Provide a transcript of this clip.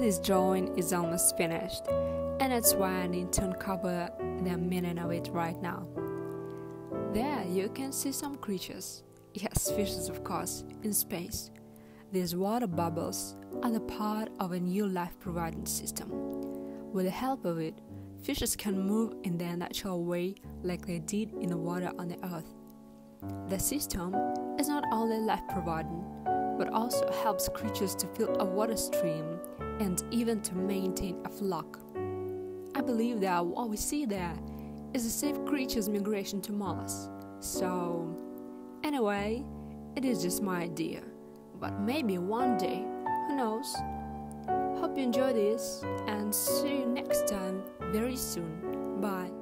this drawing is almost finished, and that's why I need to uncover the meaning of it right now. There you can see some creatures, yes, fishes of course, in space. These water bubbles are the part of a new life providing system. With the help of it, fishes can move in their natural way like they did in the water on the earth. The system is not only life providing, but also helps creatures to fill a water stream and even to maintain a flock. I believe that what we see there is a safe creature's migration to Mars. So, anyway, it is just my idea. But maybe one day, who knows? Hope you enjoy this and see you next time very soon. Bye.